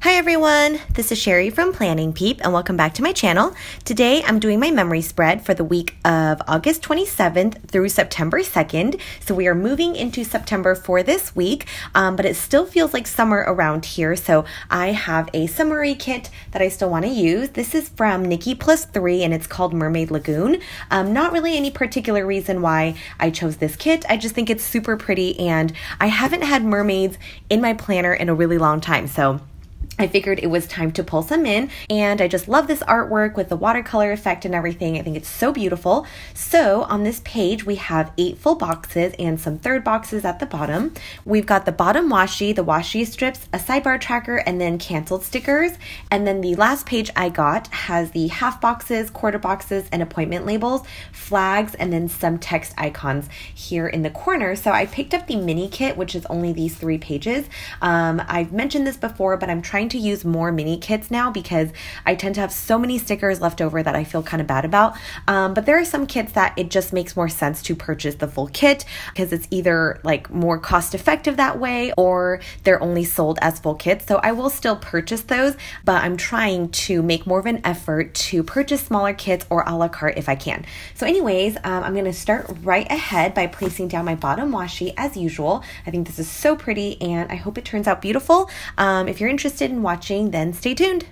Hi everyone, this is Sherry from Planning Peep and welcome back to my channel. Today I'm doing my memory spread for the week of August 27th through September 2nd. So we are moving into September for this week, um, but it still feels like summer around here. So I have a summery kit that I still want to use. This is from Nikki Plus 3 and it's called Mermaid Lagoon. Um, not really any particular reason why I chose this kit. I just think it's super pretty and I haven't had mermaids in my planner in a really long time. So I figured it was time to pull some in, and I just love this artwork with the watercolor effect and everything. I think it's so beautiful. So, on this page, we have eight full boxes and some third boxes at the bottom. We've got the bottom washi, the washi strips, a sidebar tracker, and then canceled stickers. And then the last page I got has the half boxes, quarter boxes, and appointment labels, flags, and then some text icons here in the corner. So, I picked up the mini kit, which is only these three pages. Um, I've mentioned this before, but I'm trying to use more mini kits now because I tend to have so many stickers left over that I feel kind of bad about. Um, but there are some kits that it just makes more sense to purchase the full kit because it's either like more cost effective that way or they're only sold as full kits. So I will still purchase those, but I'm trying to make more of an effort to purchase smaller kits or a la carte if I can. So, anyways, um, I'm going to start right ahead by placing down my bottom washi as usual. I think this is so pretty and I hope it turns out beautiful. Um, if you're interested in watching, then stay tuned.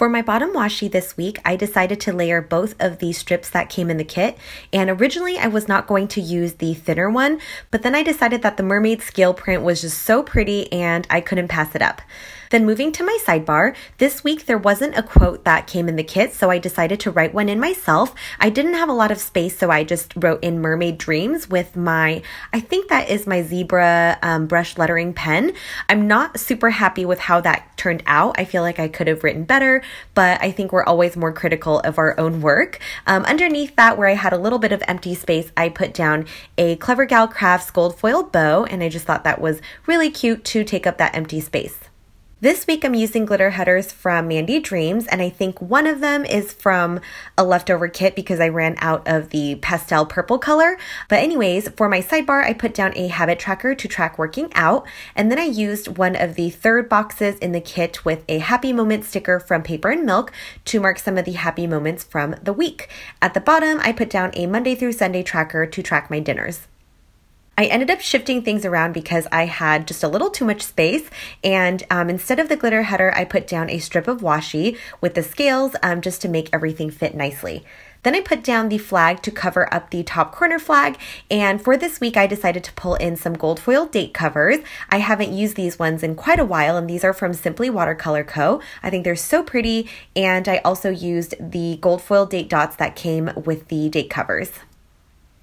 For my bottom washi this week, I decided to layer both of these strips that came in the kit. And originally I was not going to use the thinner one, but then I decided that the mermaid scale print was just so pretty and I couldn't pass it up. Then moving to my sidebar, this week there wasn't a quote that came in the kit, so I decided to write one in myself. I didn't have a lot of space, so I just wrote in Mermaid Dreams with my, I think that is my zebra um, brush lettering pen. I'm not super happy with how that turned out. I feel like I could have written better, but I think we're always more critical of our own work. Um, underneath that, where I had a little bit of empty space, I put down a Clever Gal Crafts gold foil bow, and I just thought that was really cute to take up that empty space. This week I'm using glitter headers from Mandy Dreams, and I think one of them is from a leftover kit because I ran out of the pastel purple color. But, anyways, for my sidebar, I put down a habit tracker to track working out, and then I used one of the third boxes in the kit with a happy moment sticker from Paper and Milk to mark some of the happy moments from the week. At the bottom, I put down a Monday through Sunday tracker to track my dinners. I ended up shifting things around because I had just a little too much space. And um, instead of the glitter header, I put down a strip of washi with the scales um, just to make everything fit nicely. Then I put down the flag to cover up the top corner flag. And for this week, I decided to pull in some gold foil date covers. I haven't used these ones in quite a while, and these are from Simply Watercolor Co. I think they're so pretty. And I also used the gold foil date dots that came with the date covers.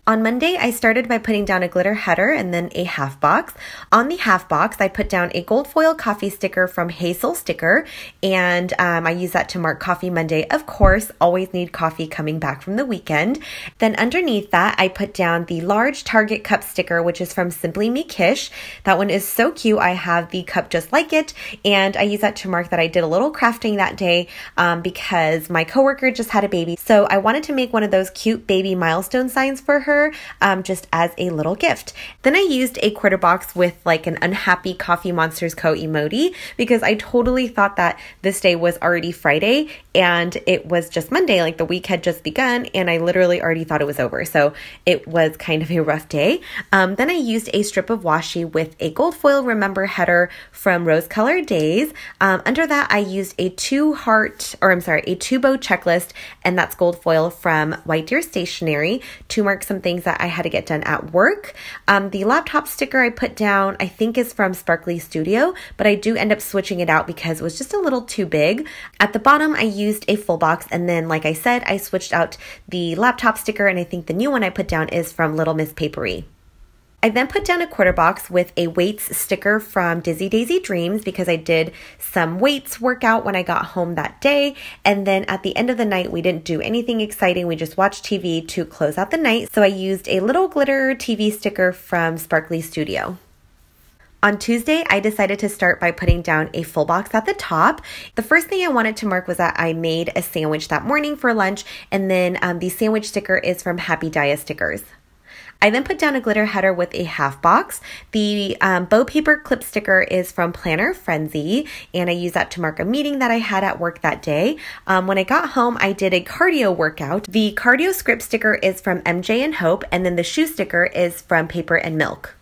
On Monday, I started by putting down a glitter header and then a half box. On the half box, I put down a gold foil coffee sticker from Hazel Sticker, and um, I use that to mark Coffee Monday. Of course, always need coffee coming back from the weekend. Then underneath that, I put down the large Target cup sticker, which is from Simply Me Kish. That one is so cute. I have the cup just like it, and I use that to mark that I did a little crafting that day um, because my coworker just had a baby. So I wanted to make one of those cute baby milestone signs for her her um, just as a little gift. Then I used a quarter box with like an unhappy Coffee Monsterz Co emoji because I totally thought that this day was already Friday and it was just Monday, like the week had just begun, and I literally already thought it was over. So it was kind of a rough day. Um, then I used a strip of washi with a gold foil remember header from Rose Color Days. Um, under that, I used a two heart, or I'm sorry, a two bow checklist, and that's gold foil from White Deer Stationery to mark some things that I had to get done at work. Um, the laptop sticker I put down, I think, is from Sparkly Studio, but I do end up switching it out because it was just a little too big. At the bottom, I used used a full box and then like I said I switched out the laptop sticker and I think the new one I put down is from Little Miss Papery. I then put down a quarter box with a weights sticker from Dizzy Daisy Dreams because I did some weights workout when I got home that day. And then at the end of the night, we didn't do anything exciting. We just watched TV to close out the night. So I used a little glitter TV sticker from Sparkly Studio. On Tuesday, I decided to start by putting down a full box at the top. The first thing I wanted to mark was that I made a sandwich that morning for lunch, and then um, the sandwich sticker is from Happy Daya Stickers. I then put down a glitter header with a half box. The um, bow paper clip sticker is from Planner Frenzy, and I use that to mark a meeting that I had at work that day. Um, when I got home, I did a cardio workout. The cardio script sticker is from MJ and Hope, and then the shoe sticker is from Paper and Milk.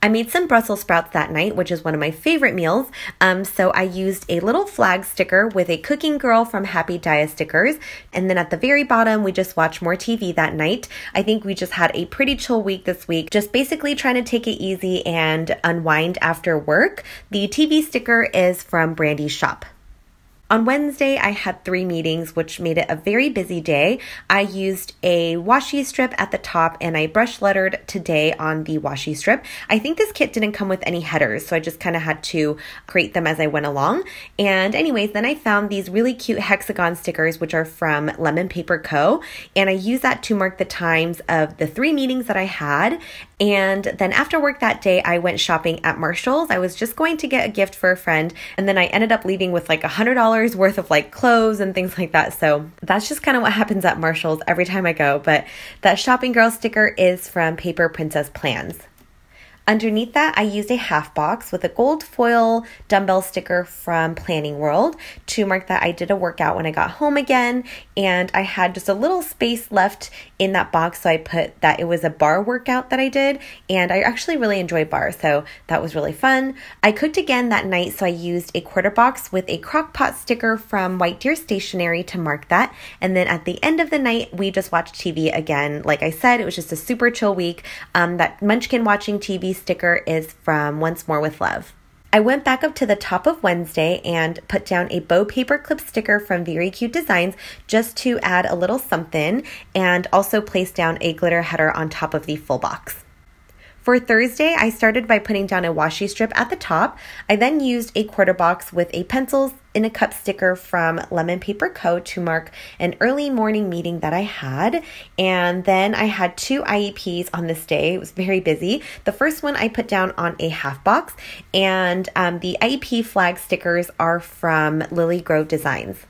I made some Brussels sprouts that night, which is one of my favorite meals. Um, so I used a little flag sticker with a cooking girl from Happy Daya stickers. And then at the very bottom, we just watched more TV that night. I think we just had a pretty chill week this week, just basically trying to take it easy and unwind after work. The TV sticker is from Brandy's shop. On Wednesday, I had three meetings, which made it a very busy day. I used a washi strip at the top and I brush lettered today on the washi strip. I think this kit didn't come with any headers, so I just kind of had to create them as I went along. And anyways, then I found these really cute hexagon stickers, which are from Lemon Paper Co. And I used that to mark the times of the three meetings that I had. And then after work that day, I went shopping at Marshall's. I was just going to get a gift for a friend, and then I ended up leaving with like a $100 worth of like clothes and things like that. So that's just kind of what happens at Marshall's every time I go. But that shopping girl sticker is from Paper Princess Plans. Underneath that, I used a half box with a gold foil dumbbell sticker from Planning World to mark that I did a workout when I got home again. And I had just a little space left in that box, so I put that it was a barre workout that I did. And I actually really enjoy barre, so that was really fun. I cooked again that night, so I used a quarter box with a crock pot sticker from White Deer Stationery to mark that. And then at the end of the night, we just watched TV again. Like I said, it was just a super chill week. Um, that Munchkin watching TV sticker is from Once More with Love. I went back up to the top of Wednesday and put down a bow paper clip sticker from Very Cute Designs just to add a little something and also placed down a glitter header on top of the full box. For Thursday, I started by putting down a washi strip at the top. I then used a quarter box with a pencils in a cup sticker from Lemon Paper Co. to mark an early morning meeting that I had. And then I had two IEPs on this day. It was very busy. The first one I put down on a half box, and um, the IEP flag stickers are from Lily Grove Designs.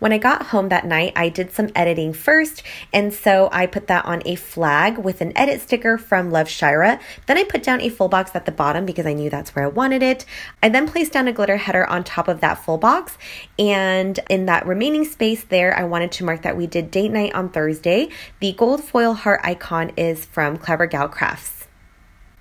When I got home that night, I did some editing first, and so I put that on a flag with an edit sticker from Love Shira. Then I put down a full box at the bottom because I knew that's where I wanted it. I then placed down a glitter header on top of that full box, and in that remaining space there, I wanted to mark that we did date night on Thursday. The gold foil heart icon is from Clever Gal Crafts.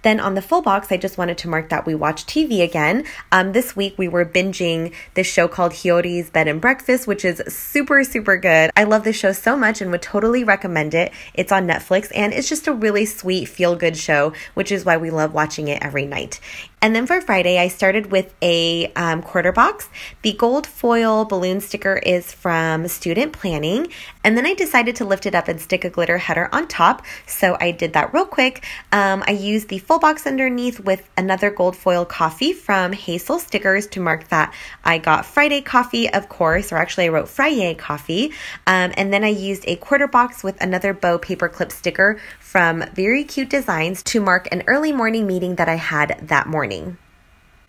Then on the full box, I just wanted to mark that we watched TV again. Um, this week we were binging this show called Hyori's Bed and Breakfast, which is super, super good. I love this show so much and would totally recommend it. It's on Netflix and it's just a really sweet, feel good show, which is why we love watching it every night. And then for Friday, I started with a um, quarter box. The gold foil balloon sticker is from Student Planning. And then I decided to lift it up and stick a glitter header on top. So I did that real quick. Um, I used the full box underneath with another gold foil coffee from Hazel Stickers to mark that I got Friday coffee, of course, or actually I wrote Friday coffee. Um, and then I used a quarter box with another bow paperclip sticker from Very Cute Designs to mark an early morning meeting that I had that morning.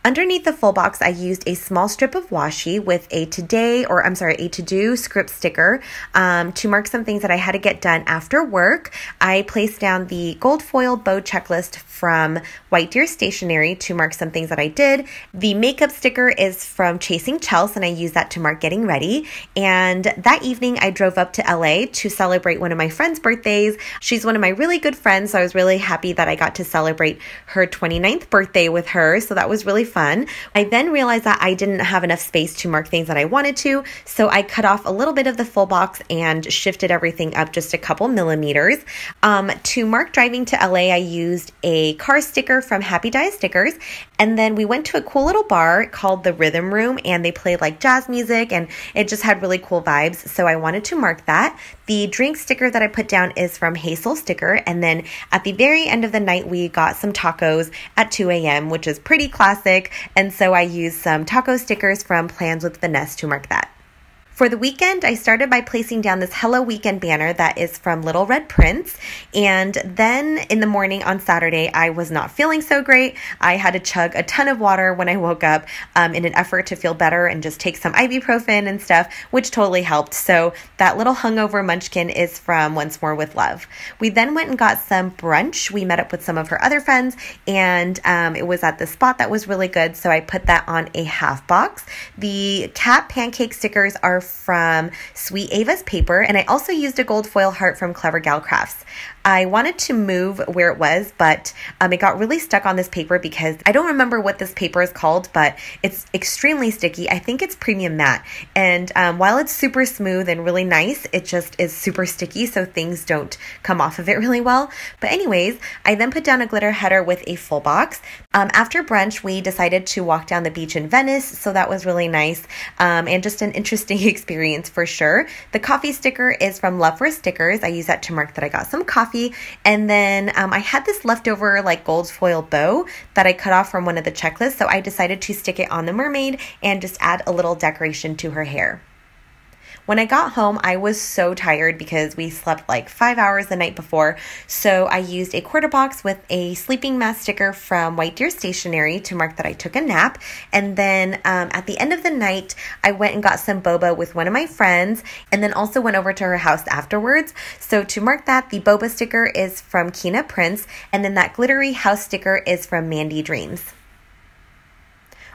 Underneath the full box, I used a small strip of washi with a today, or I'm sorry, a to do script sticker um, to mark some things that I had to get done after work. I placed down the gold foil bow checklist from White Deer Stationery to mark some things that I did. The makeup sticker is from Chasing Chels, and I used that to mark getting ready. And that evening, I drove up to LA to celebrate one of my friend's birthdays. She's one of my really good friends, so I was really happy that I got to celebrate her 29th birthday with her. So that was really fun. I then realized that I didn't have enough space to mark things that I wanted to, so I cut off a little bit of the full box and shifted everything up just a couple millimeters. Um, to mark driving to LA, I used a car sticker from Happy Daya Stickers, and then we went to a cool little bar called the Rhythm Room, and they played like jazz music, and it just had really cool vibes. So I wanted to mark that. The drink sticker that I put down is from Hazel Sticker, and then at the very end of the night, we got some tacos at 2 a.m., which is pretty classic. And so I used some taco stickers from Plans with Vanessa to mark that. For the weekend, I started by placing down this Hello Weekend banner that is from Little Red Prince. And then in the morning on Saturday, I was not feeling so great. I had to chug a ton of water when I woke up um, in an effort to feel better and just take some ibuprofen and stuff, which totally helped. So that little hungover munchkin is from Once More with Love. We then went and got some brunch. We met up with some of her other friends, and um, it was at the spot that was really good. So I put that on a half box. The cat pancake stickers are from Sweet Ava's paper, and I also used a gold foil heart from Clever Gal Crafts. I wanted to move where it was, but um, it got really stuck on this paper because I don't remember what this paper is called, but it's extremely sticky. I think it's premium matte. And um, while it's super smooth and really nice, it just is super sticky, so things don't come off of it really well. But, anyways, I then put down a glitter header with a full box. Um, after brunch, we decided to walk down the beach in Venice, so that was really nice um, and just an interesting experience for sure. The coffee sticker is from Love for Stickers. I use that to mark that I got some coffee coffee. And then um, I had this leftover like gold foil bow that I cut off from one of the checklists. So I decided to stick it on the mermaid and just add a little decoration to her hair. When I got home, I was so tired because we slept like five hours the night before. So I used a quarter box with a sleeping mask sticker from White Deer Stationery to mark that I took a nap. And then um, at the end of the night, I went and got some boba with one of my friends and then also went over to her house afterwards. So to mark that, the boba sticker is from Keena Prints, and then that glittery house sticker is from Mandy Dreams.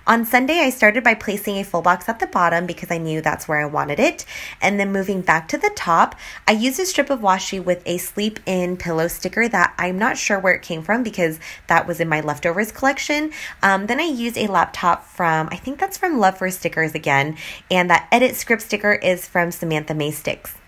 On Sunday, I started by placing a full box at the bottom because I knew that's where I wanted it. And then moving back to the top, I used a strip of washi with a sleep in pillow sticker that I'm not sure where it came from because that was in my leftovers collection. Um, then I used a laptop from, I think that's from Love for Stickers again. And that edit script sticker is from Samantha May Sticks.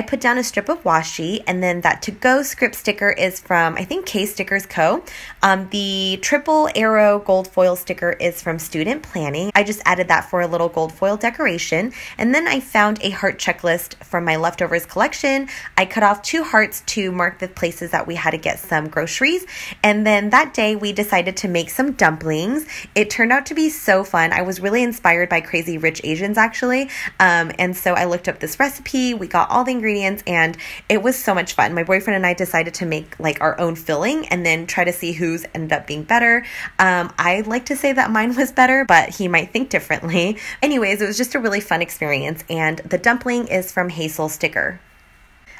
I put down a strip of washi, and then that to go script sticker is from, I think, K Stickers Co. Um, the triple arrow gold foil sticker is from Student Planning. I just added that for a little gold foil decoration. And then I found a heart checklist from my leftovers collection. I cut off two hearts to mark the places that we had to get some groceries. And then that day we decided to make some dumplings. It turned out to be so fun. I was really inspired by Crazy Rich Asians actually. Um, and so I looked up this recipe. We got all the ingredients and it was so much fun. My boyfriend and I decided to make like our own filling and then try to see whose ended up being better. Um, I like to say that mine was better, but he might think differently. Anyways, it was just a really fun experience and the dumpling is from Hazel Sticker.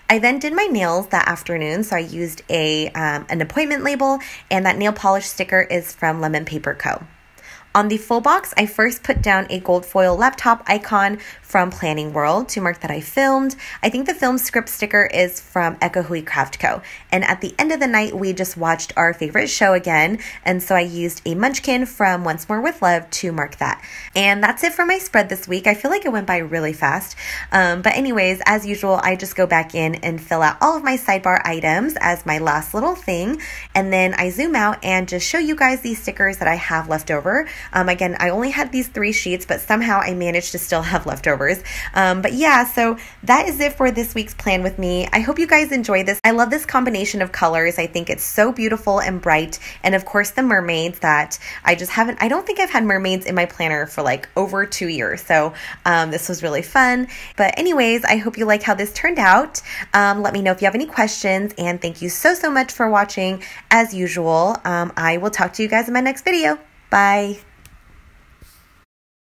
I then did my nails that afternoon, so I used a um, an appointment label, and that nail polish sticker is from Lemon Paper Co. On the full box, I first put down a gold foil laptop icon from Planning World to mark that I filmed. I think the film script sticker is from Echo Hui Craft Co. And at the end of the night, we just watched our favorite show again. And so I used a munchkin from Once More with Love to mark that. And that's it for my spread this week. I feel like it went by really fast. Um, but, anyways, as usual, I just go back in and fill out all of my sidebar items as my last little thing. And then I zoom out and just show you guys these stickers that I have left over. Um, again, I only had these three sheets, but somehow I managed to still have leftovers Um, but yeah, so that is it for this week's plan with me. I hope you guys enjoy this. I love this combination of colors. I think it's so beautiful and bright. And of course, the mermaids that I just haven't, I don't think I've had mermaids in my planner for like over two years. So um, this was really fun. But, anyways, I hope you like how this turned out. Um, let me know if you have any questions. And thank you so, so much for watching. As usual, um, I will talk to you guys in my next video. Bye.